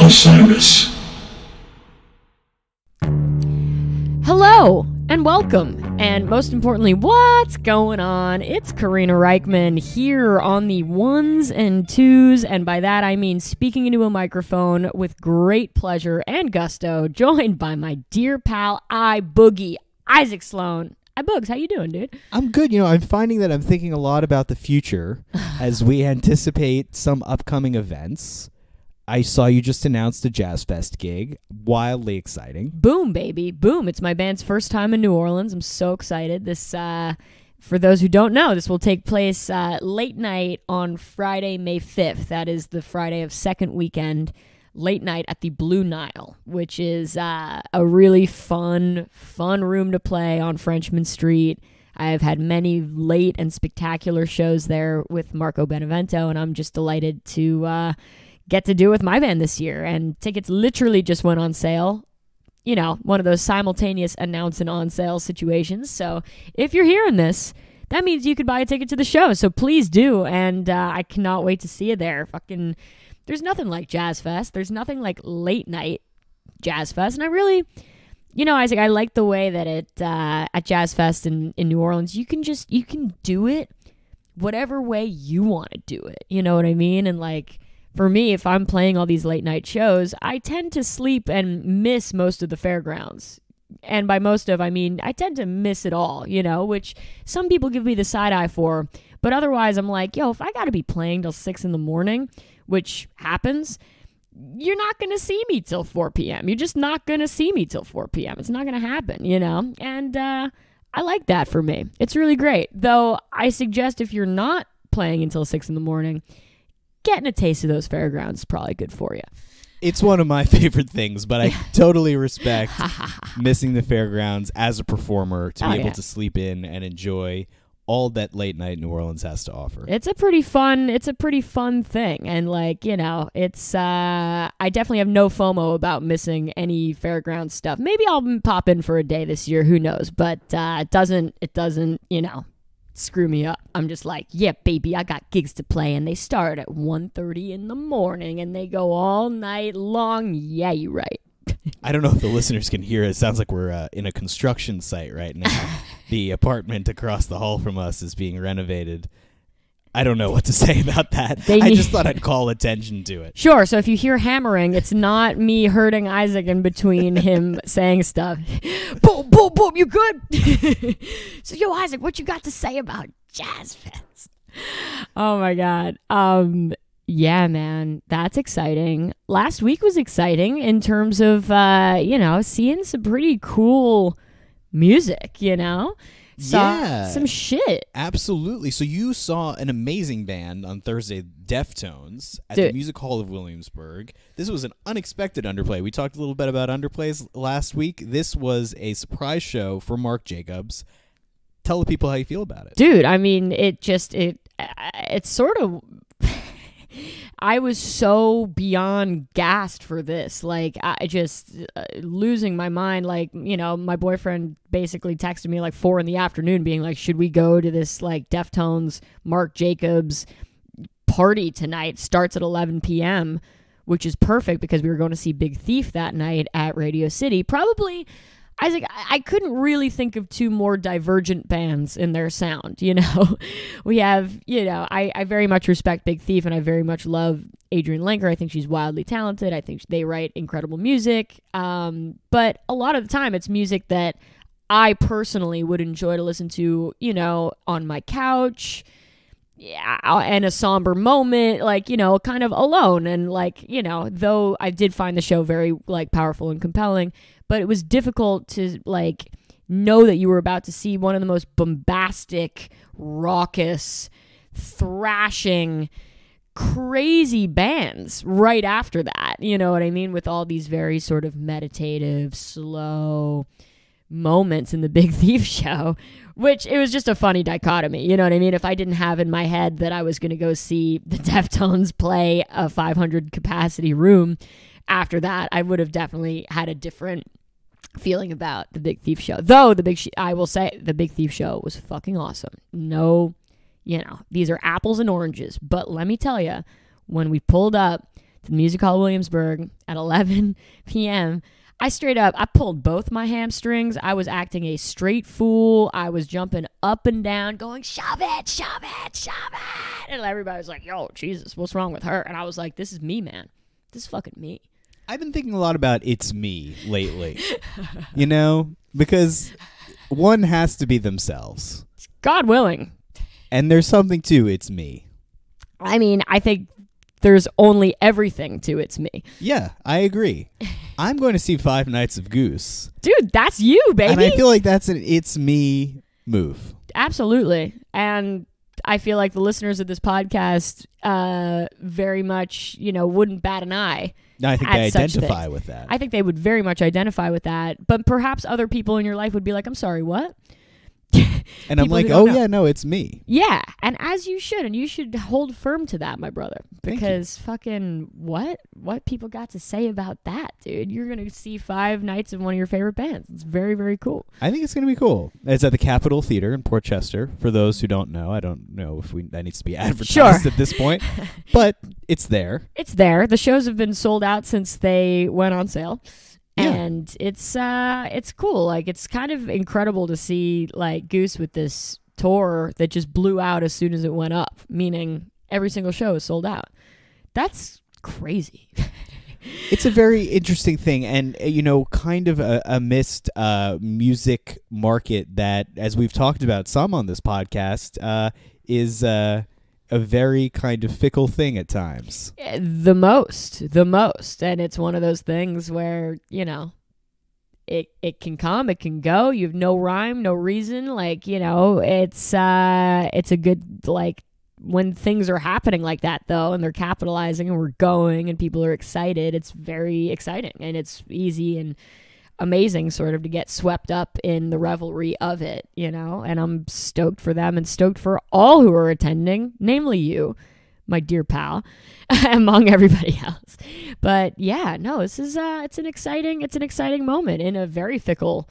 Osiris. Hello and welcome. And most importantly, what's going on? It's Karina Rykman here on the ones and twos. And by that, I mean speaking into a microphone with great pleasure and gusto, joined by my dear pal, I Boogie, Isaac Sloan. I Boogs, how you doing, dude? I'm good. You know, I'm finding that I'm thinking a lot about the future as we anticipate some upcoming events. I saw you just announced a Jazz Fest gig. Wildly exciting. Boom, baby. Boom. It's my band's first time in New Orleans. I'm so excited. This, uh, for those who don't know, this will take place uh, late night on Friday, May 5th. That is the Friday of second weekend, late night at the Blue Nile, which is uh, a really fun, fun room to play on Frenchmen Street. I've had many late and spectacular shows there with Marco Benevento, and I'm just delighted to uh, get to do with my band this year. And tickets literally just went on sale. You know, one of those simultaneous announce and on sale situations. So if you're hearing this, that means you could buy a ticket to the show. So please do. And uh, I cannot wait to see you there. Fucking, there's nothing like Jazz Fest. There's nothing like late night Jazz Fest. And I really, you know, Isaac, I like the way that it uh, at Jazz Fest in, in New Orleans, you can just you can do it whatever way you want to do it. You know what I mean? And like for me, if I'm playing all these late night shows, I tend to sleep and miss most of the fairgrounds. And by most of, I mean I tend to miss it all, you know, which some people give me the side eye for. But otherwise, I'm like, yo, if I got to be playing till six in the morning, which happens, you're not going to see me till 4 p.m. You're just not going to see me till 4 p.m. It's not going to happen, you know? And uh, I like that for me. It's really great. Though I suggest if you're not playing until 6 in the morning, getting a taste of those fairgrounds is probably good for you. It's one of my favorite things, but I totally respect missing the fairgrounds as a performer to Oh, be able yeah. to sleep in and enjoy all that late night New Orleans has to offer. It's a pretty fun it's a pretty fun thing and like, you know, it's uh I definitely have no FOMO about missing any fairground stuff. Maybe I'll pop in for a day this year, who knows, but uh it doesn't it doesn't, you know, screw me up. I'm just like, yeah, baby, I got gigs to play and they start at 1:30 in the morning and they go all night long. Yeah, you're right. I don't know if the listeners can hear. It sounds like we're uh, in a construction site right now. the apartment across the hall from us is being renovated. I don't know what to say about that. They I just thought I'd call attention to it. Sure. So if you hear hammering, it's not me hurting Isaac in between him saying stuff. Boom, boom, boom. You good? so yo, Isaac, what you got to say about Jazz Fest? Oh my God. Um. Yeah, man, that's exciting. Last week was exciting in terms of uh, you know, seeing some pretty cool music. You know, Saw Yeah. some shit. Absolutely. So you saw an amazing band on Thursday, Deftones, at the Music Hall of Williamsburg. This was an unexpected underplay. We talked a little bit about underplays last week. This was a surprise show for Marc Jacobs. Tell the people how you feel about it. dude i mean it just it it's sort of i was so beyond gassed for this. Like i just uh, losing my mind. Like you know my boyfriend basically texted me like four in the afternoon being like should we go to this like deftones marc jacobs party tonight? Starts at 11 p.m which is perfect because we were going to see big thief that night at radio city. Probably Isaac, I couldn't really think of two more divergent bands in their sound. You know, we have, you know, I, I very much respect Big Thief and I very much love Adrianne Lenker. I think she's wildly talented. I think they write incredible music. Um, but a lot of the time, it's music that I personally would enjoy to listen to, you know, on my couch. Yeah, and a somber moment, like you know, kind of alone, and like you know, though I did find the show very like powerful and compelling, but it was difficult to like know that you were about to see one of the most bombastic, raucous, thrashing, crazy bands right after that. You know what I mean? With all these very sort of meditative, slow moments in the Big Thief show, which it was just a funny dichotomy. You know what I mean? If I didn't have in my head that I was going to go see the Deftones play a 500 capacity room after that, I would have definitely had a different feeling about the Big Thief show. Though the Big, I will say, the Big Thief show was fucking awesome. No, you know, these are apples and oranges. But let me tell you, when we pulled up to the Music Hall Williamsburg at 11 p.m. I straight up, I pulled both my hamstrings. I was acting a straight fool. I was jumping up and down, going, shove it, shove it, shove it. And everybody was like, yo, Jesus, what's wrong with her? And I was like, this is me, man. This is fucking me. I've been thinking a lot about it's me lately. you know, because one has to be themselves. God willing. And there's something to it's me. I mean, I think there's only everything to it's me. Yeah, I agree. I'm going to see Five Nights of Goose. Dude, that's you, baby. And I feel like that's an it's me move. Absolutely. And I feel like the listeners of this podcast uh, very much, you know, wouldn't bat an eye. No, I think they identify with that. I think they would very much identify with that. But perhaps other people in your life would be like, I'm sorry, what? and I'm like, oh know. yeah, no, it's me. Yeah, and as you should, and you should hold firm to that, my brother, because fucking what? What people got to say about that, dude? You're gonna see five nights of one of your favorite bands. It's very, very cool. I think it's going to be cool. It's at the Capitol Theater in Port Chester. For those who don't know, I don't know if we that needs to be advertised Sure. at this point, but it's there. It's there. The shows have been sold out since they went on sale. Yeah. And it's uh it's cool. Like it's kind of incredible to see like Goose with this tour that just blew out as soon as it went up, meaning every single show is sold out. That's crazy. It's a very interesting thing, and uh, you know, kind of a, a missed uh, music market that, as we've talked about some on this podcast, uh, is uh, a very kind of fickle thing at times. The most, the most. And it's one of those things where, you know, it it can come, it can go. You have no rhyme, no reason. Like, you know, it's uh it's a good like when things are happening like that though and they're capitalizing and we're going and people are excited, it's very exciting and it's easy and amazing sort of to get swept up in the revelry of it, you know? And I'm stoked for them and stoked for all who are attending, namely you, my dear pal, among everybody else. But yeah, no, this is uh it's an exciting it's an exciting moment in a very fickle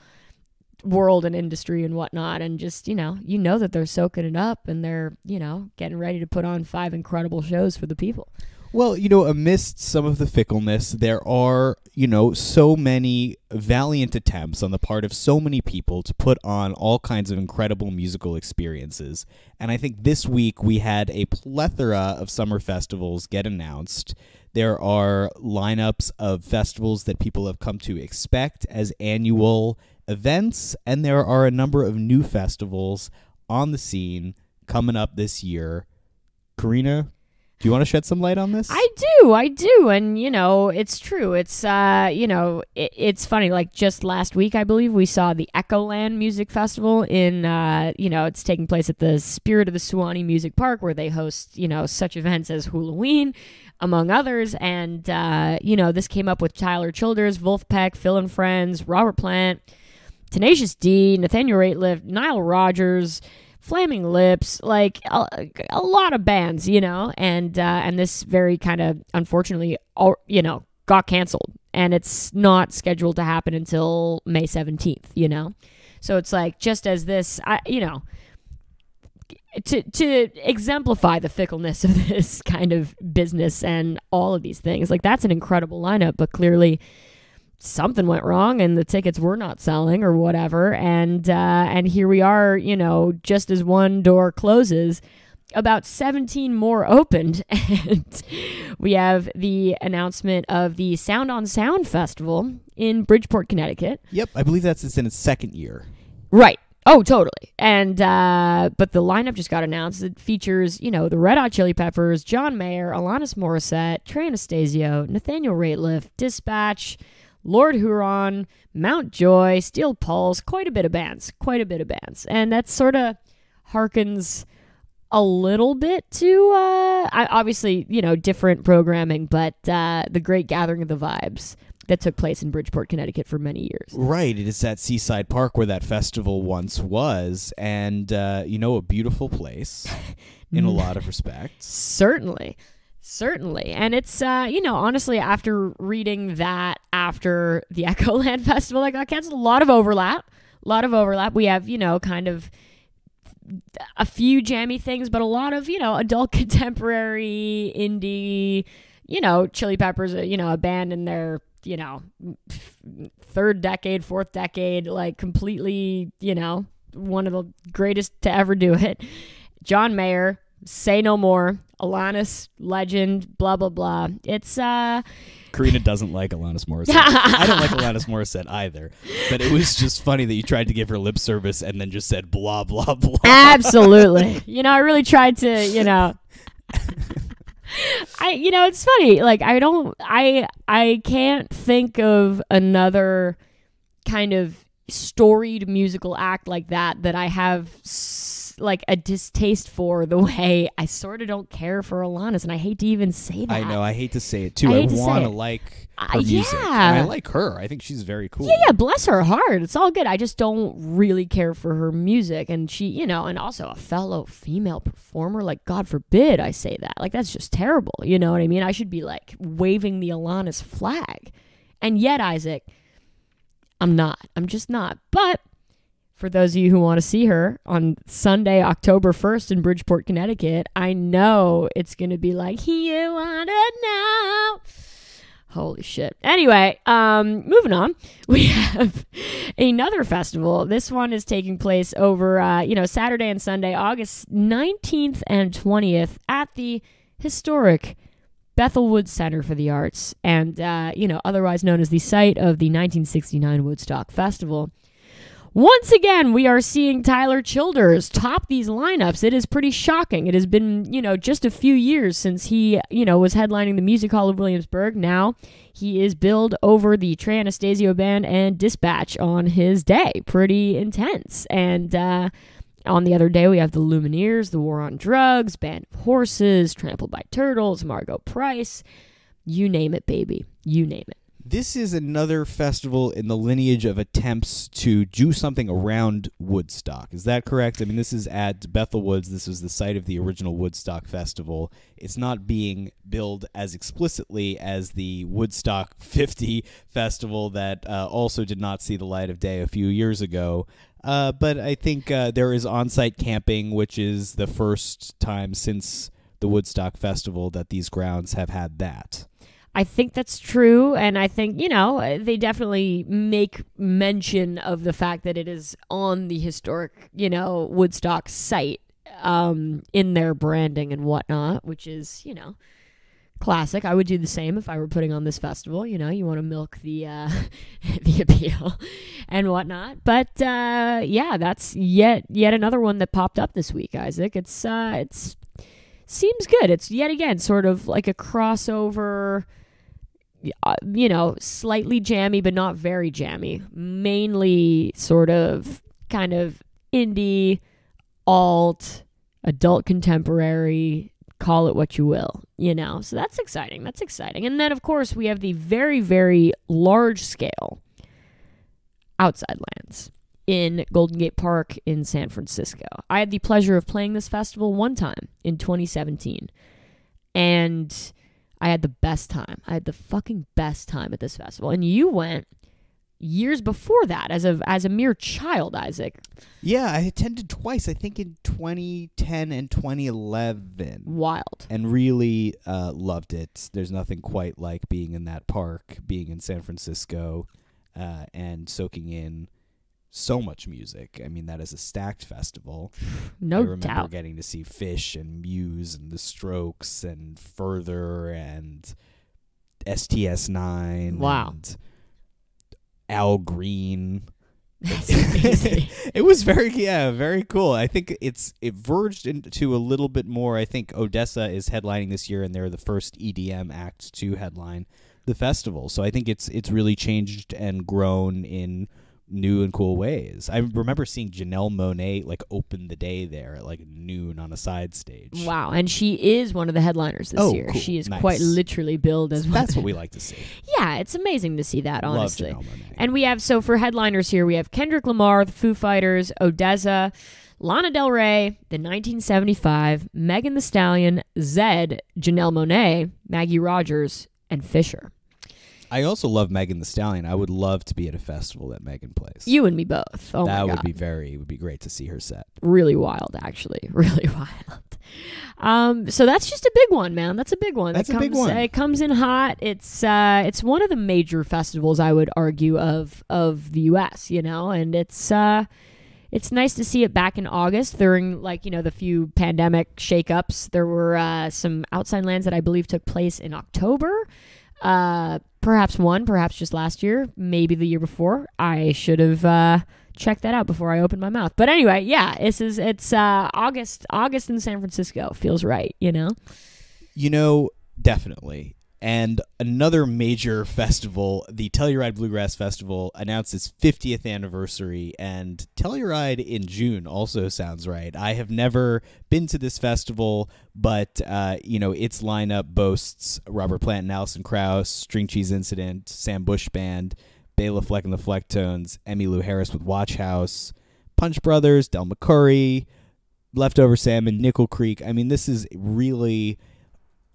world and industry and whatnot and just you know you know that they're soaking it up and they're you know getting ready to put on five incredible shows for the people Well, you know, amidst some of the fickleness, there are, you know, so many valiant attempts on the part of so many people to put on all kinds of incredible musical experiences. And I think this week we had a plethora of summer festivals get announced. There are lineups of festivals that people have come to expect as annual events, and there are a number of new festivals on the scene coming up this year. Karina, do you want to shed some light on this? I do, I do, and you know, it's true. It's uh, you know, it, it's funny. Like just last week, I believe we saw the Echoland Music Festival in, uh, you know, it's taking place at the Spirit of the Suwannee Music Park, where they host, you know, such events as Hulaween, among others. And uh, you know, this came up with Tyler Childers, Vulfpeck, Phil and Friends, Robert Plant, Tenacious D, Nathaniel Rateliff, Nile Rodgers. Flaming Lips, like a, a lot of bands, you know, and uh, and this very kind of unfortunately, you know, got canceled, and it's not scheduled to happen until May seventeenth, you know, so it's like just as this, I, you know, to to exemplify the fickleness of this kind of business and all of these things, like that's an incredible lineup, but clearly something went wrong and the tickets were not selling or whatever. And uh, and here we are you know just as one door closes about 17 more opened. And we have the announcement of the sound on sound festival in bridgeport connecticut. Yep, I believe that's it's in its second year. right. Oh totally. And uh, but the lineup just got announced. It features you know the red hot chili peppers john mayer alanis morissette trey anastasio nathaniel rateliff dispatch Lord Huron, Mt. Joy, Steel Pulse, quite a bit of bands, quite a bit of bands. And that sort of harkens a little bit to, uh, I- obviously, you know, different programming, but uh, the great gathering of the vibes that took place in Bridgeport, Connecticut for many years. Right, it is at Seaside Park where that festival once was, and uh, you know, a beautiful place in a lot of respects. Certainly. Certainly. And it's, uh, you know, honestly, after reading that after the Echoland Festival that got canceled, a lot of overlap. A lot of overlap. We have, you know, kind of a few jammy things, but a lot of, you know, adult contemporary, indie, you know, Chili Peppers, uh, you know, a band in their, you know, third decade, fourth decade, like completely, you know, one of the greatest to ever do it. John Mayer, Say No More, Alanis, Legend, blah blah blah. It's uh Karina doesn't like Alanis Morissette. I don't like Alanis Morissette either. But it was just funny that you tried to give her lip service and then just said blah blah blah. Absolutely. you know, I really tried to, you know, I you know, it's funny. Like I don't I I can't think of another kind of storied musical act like that that I have like a distaste for the way I sort of don't care for Alanis and I hate to even say that. I know. I hate to say it too. I I, to want to like I- her music. And yeah. I like her. I think she's very cool. Yeah, yeah, bless her heart. It's all good. I just don't really care for her music. And she, you know, and also a fellow female performer. Like, God forbid I say that. Like, that's just terrible. You know what I mean? I should be like waving the Alanis flag. And yet, Isaac, I'm not. I'm just not. But for those of you who want to see her on Sunday, October 1st in Bridgeport, Connecticut, I know it's going to be like, you want to know. Holy shit. Anyway, um, moving on. We have another festival. This one is taking place over, uh, you know, Saturday and Sunday, August 19th and 20th at the historic Bethel Woods Center for the Arts, and, uh, you know, otherwise known as the site of the 1969 Woodstock Festival. Once again, we are seeing Tyler Childers top these lineups. It is pretty shocking. It has been, you know, just a few years since he, you know, was headlining the Music Hall of Williamsburg. Now he is billed over the Trey Anastasio Band and Dispatch on his day. Pretty intense. And uh, on the other day, we have the Lumineers, the War on Drugs, Band of Horses, Trampled by Turtles, Margo Price. You name it, baby. You name it. This is another festival in the lineage of attempts to do something around Woodstock. Is that correct? I mean, this is at Bethel Woods. This was the site of the original Woodstock Festival. It's not being billed as explicitly as the Woodstock 50 festival that uh, also did not see the light of day a few years ago. Uh, but I think uh, there is on site camping, which is the first time since the Woodstock Festival that these grounds have had that. I think that's true, and I think you know they definitely make mention of the fact that it is on the historic, you know, Woodstock site um, in their branding and whatnot, which is you know classic. I would do the same if I were putting on this festival. You know, you want to milk the uh, the appeal and whatnot. But uh, yeah, that's yet yet another one that popped up this week, Isaac. It's uh, it's seems good. It's yet again sort of like a crossover uh, you know, slightly jammy, but not very jammy. Mainly sort of kind of indie, alt, adult contemporary, call it what you will, you know. So that's exciting. That's exciting. And then, of course, we have the very, very large scale outside lands in Golden Gate Park in San Francisco. I had the pleasure of playing this festival one time in 2017. And I had the best time. I had the fucking best time at this festival. And you went years before that as a as a mere child, Isaac. Yeah, I attended twice. I think in 2010 and 2011, Wild. and really uh, loved it. There's nothing quite like being in that park, being in San Francisco, uh, and soaking in so much music. I mean, that is a stacked festival. I No remember doubt. getting to see Phish and Muse and The Strokes and Further and STS9. Wow. And Al Green. It was very yeah very cool i think it's it verged into a little bit more i think odesza is headlining this year and they're the first edm act to headline the festival so i think it's it's really changed and grown in new and cool ways i remember seeing janelle monáe like open the day there at like noon on a side stage wow. And she is one of the headliners this Oh, year. cool. She is Nice. quite literally billed as one. that's what we like to see Yeah, it's amazing to see that, honestly. love janelle monáe And we have so for headliners here, we have Kendrick Lamar, the Foo Fighters, ODESZA, Lana Del Rey, the 1975, Megan Thee Stallion, Zedd, Janelle Monáe, Maggie Rogers, and Fisher. I also love megan thee stallion i would love to be at a festival that megan plays You and me both. Oh that my would be very it would be great to see her set really wild, actually, really wild. Um, so that's just a big one, man. That's a big one. That's It a big comes- one. It comes in hot. It's uh, it's one of the major festivals I would argue of of the U.S. You know, and it's uh, it's nice to see it back in August during like you know the few pandemic shakeups. There were uh, some outside lands that I believe took place in October. Uh, perhaps one, perhaps just last year, maybe the year before. I should have uh, checked that out before I opened my mouth. But anyway, yeah, this is it's uh, August. August in San Francisco feels right, you know. You know, definitely. And another major festival, the Telluride Bluegrass Festival, announced its 50th anniversary, and Telluride in June also sounds right. I have never been to this festival, but uh, you know its lineup boasts Robert Plant and Alison Krauss, String Cheese Incident, Sam Bush Band, Bela Fleck and the Flecktones, Emmylou Harris with Watchhouse, Punch Brothers, Del McCoury, Leftover Salmon, Nickel Creek. I mean, this is really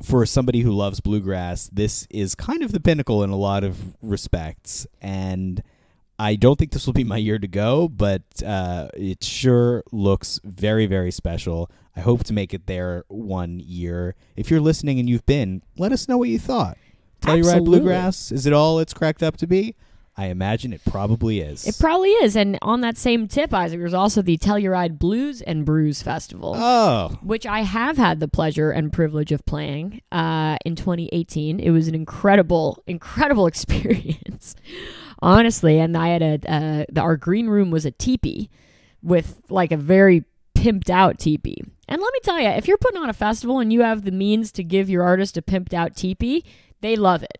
for somebody who loves bluegrass, this is kind of the pinnacle in a lot of respects. And I don't think this will be my year to go, but uh, it sure looks very, very special. I hope to make it there one year. If you're listening and you've been, let us know what you thought. Telluride Absolutely. Bluegrass, is it all it's cracked up to be? I imagine it probably is. It probably is. And on that same tip, Isaac, there's also the Telluride Blues and Brews Festival. oh, which I have had the pleasure and privilege of playing uh, in 2018. It was an incredible, incredible experience, honestly. And I had a uh, the, our green room was a teepee with like a very pimped out teepee. And let me tell you, if you're putting on a festival and you have the means to give your artist a pimped out teepee, they love it.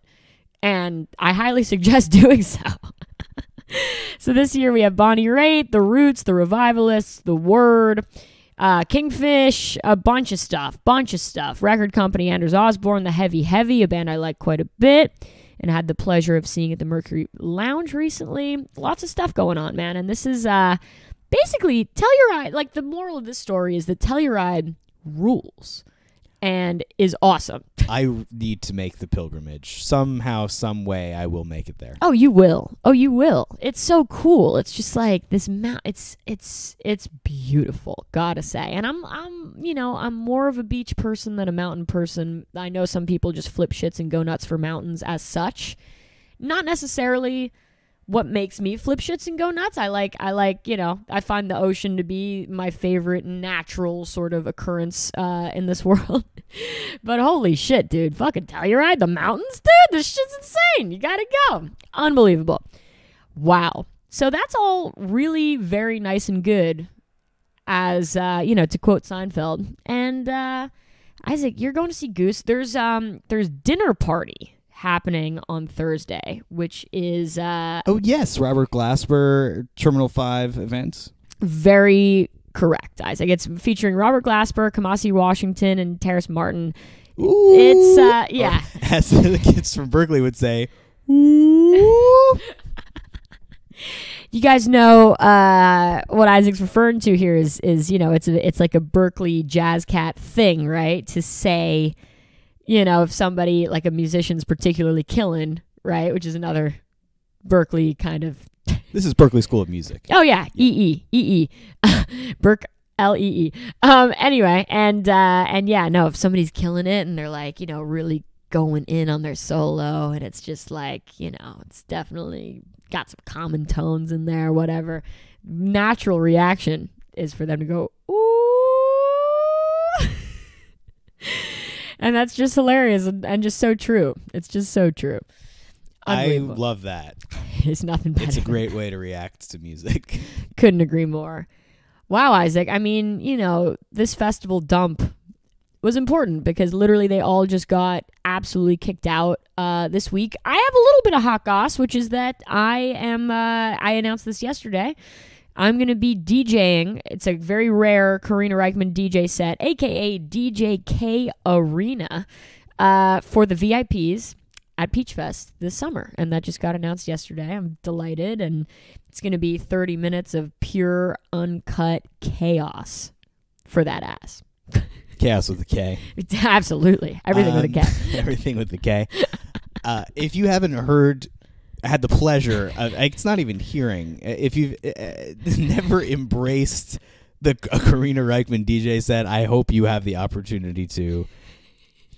And I highly suggest doing so. so this year we have Bonnie Raitt, The Roots, The Revivalists, The Word, uh, Kingfish, a bunch of stuff, bunch of stuff. Record company Anders Osborne, The Heavy Heavy, a band I like quite a bit, and had the pleasure of seeing at the Mercury Lounge recently. Lots of stuff going on, man. And this is uh, basically Telluride. Like the moral of this story is that Telluride rules and is awesome. I need to make the pilgrimage. Somehow, some way, I will make it there. Oh, you will. Oh, you will. It's so cool. It's just like this mount. It's it's it's beautiful. Gotta say. And I'm I'm you know I'm more of a beach person than a mountain person. I know some people just flip shits and go nuts for mountains as such. Not necessarily what makes me flip shits and go nuts. I like I like you know I find the ocean to be my favorite natural sort of occurrence uh, in this world. but holy shit, dude! Fucking Telluride, the mountains, dude. This shit's insane. You gotta go. Unbelievable. Wow. So that's all really very nice and good, as uh, you know, to quote Seinfeld. And uh, Isaac, you're going to see Goose. There's um there's dinner party happening on Thursday, which is uh Oh yes, Robert Glasper Terminal Five events. very correct, Isaac. It's featuring Robert Glasper, Kamasi Washington, and Terrace Martin. Ooh. It's uh yeah. as the kids from Berklee would say. You guys know uh, what Isaac's referring to here is is you know it's a, it's like a Berklee jazz cat thing, right? To say, you know, if somebody like a musician's particularly killing, right, which is another Berklee kind of This is Berklee School of Music. oh yeah, E E E E, Berk L E E. Um, anyway, and uh, and yeah, no, if somebody's killing it and they're like you know really going in on their solo and it's just like you know it's definitely got some common tones in there whatever natural reaction is for them to go ooh and that's just hilarious and, and just so true it's just so true I love that. it's nothing better It's a great way to react to music. couldn't agree more wow isaac i mean you know this festival dump was important because literally they all just got absolutely kicked out uh, this week. I have a little bit of hot goss, which is that I am. Uh, I announced this yesterday. I'm going to be DJing. It's a very rare Karina Rykman DJ set, aka DJ K Arena, uh, for the VIPs at Peach Fest this summer, and that just got announced yesterday. I'm delighted, and it's going to be 30 minutes of pure, uncut chaos for that ass. Chaos with a K. Absolutely, everything with a Um, K. everything with the K. Uh, if you haven't heard, had the pleasure of, it's not even hearing, uh, if you've uh, never embraced the a Karina Rykman DJ set. I hope you have the opportunity to.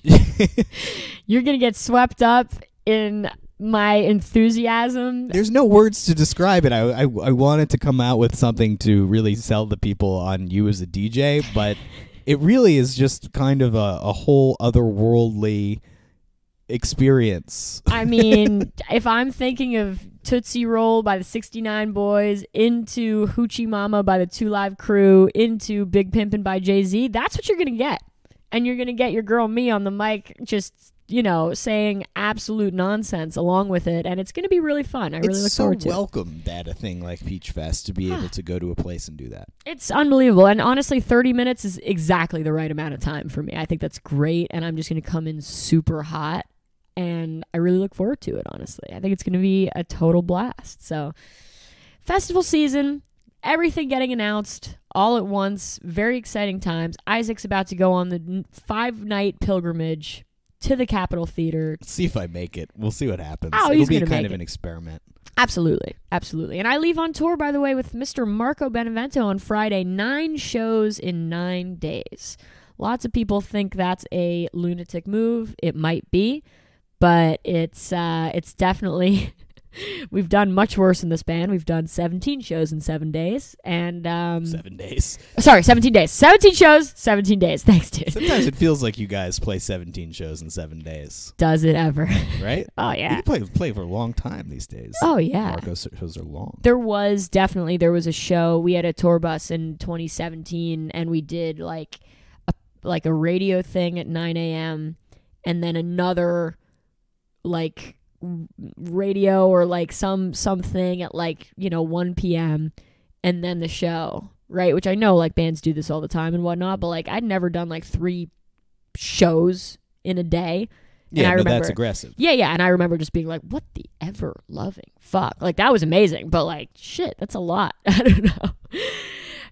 You're gonna get swept up in my enthusiasm. There's no words to describe it. I, I I wanted to come out with something to really sell the people on you as a DJ, but it really is just kind of a, a whole otherworldly experience. I mean, if I'm thinking of Tootsie Roll by the 69 Boyz, into Hoochie Mama by the Two Live Crew, into Big Pimpin' by Jay Z, that's what you're going to get. And you're going to get your girl me on the mic just, you know, saying absolute nonsense along with it. And it's going to be really fun. I really it's look so forward to it. welcome at a thing like Peach Fest to be able to go to a place and do that. It's unbelievable. And honestly, 30 minutes is exactly the right amount of time for me. I think that's great. And I'm just going to come in super hot. And I really look forward to it, honestly. I think it's going to be a total blast. So, festival season, everything getting announced all at once. Very exciting times. Isaac's about to go on the five night pilgrimage to the Capitol Theater Let's see if I make it. We'll see what happens. Oh, It'll he's be kind of it. an experiment. Absolutely, absolutely. And I leave on tour, by the way, with Mr. Marco Benevento on Friday. Nine shows in nine days. Lots of people think that's a lunatic move. It might be, but it's uh, it's definitely. We've done much worse in this band. We've done 17 shows in seven days, and um, Seven days. sorry, 17 days. 17 shows, 17 days. Thanks, dude. Sometimes it feels like you guys play 17 shows in seven days, Does it ever? right? oh yeah. You play play for a long time these days. Oh yeah. Marco shows are long. there was definitely there was a show we had a tour bus in 2017 and we did like a like a radio thing at 9 a.m and then another like radio or like some something at like you know 1 p.m and then the show right which i know like bands do this all the time and whatnot but like i'd never done like three shows in a day Yeah, I no, that's aggressive. yeah, yeah, and I remember just being like, "What the ever loving fuck?" Like that was amazing, but like, shit, that's a lot. I don't know.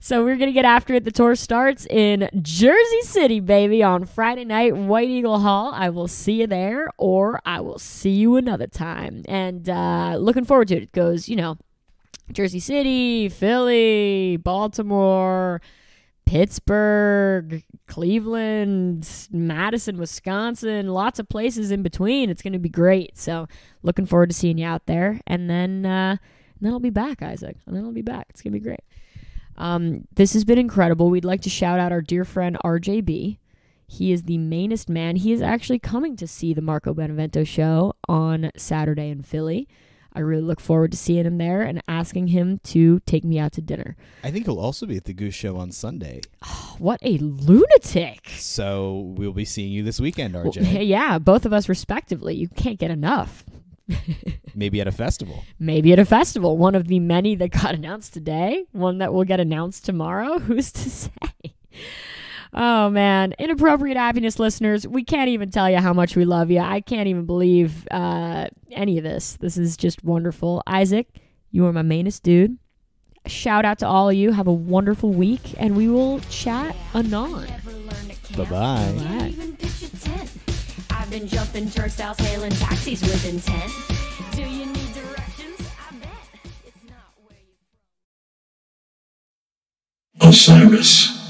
So we're gonna get after it. The tour starts in Jersey City, baby, on Friday night, White Eagle Hall. I will see you there, or I will see you another time. And uh, looking forward to it. It goes, you know, Jersey City, Philly, Baltimore, Pittsburgh, Cleveland, Madison, Wisconsin, lots of places in between. It's going to be great. So, looking forward to seeing you out there. And then, uh, and then I'll be back, Isaac. And then I'll be back. It's going to be great. Um, this has been incredible. We'd like to shout out our dear friend RJB. He is the mainest man. He is actually coming to see the Marco Benevento show on Saturday in Philly. I really look forward to seeing him there and asking him to take me out to dinner. I think he'll also be at the Goose Show on Sunday. What a lunatic! So we'll be seeing you this weekend, Well, RJ. yeah, both of us respectively. You can't get enough. Maybe at a festival. Maybe at a festival, one of the many that got announced today, one that will get announced tomorrow. Who's to say? Oh man, inappropriate happiness listeners, we can't even tell you how much we love you. I can't even believe uh, any of this. This is just wonderful. Isaac, you are my mainest dude. Shout out to all of you. Have a wonderful week, and we will chat anon. Bye bye. Bye. even pitch a tent. I've been jumping turnstiles, hailing taxis with intent. Osiris.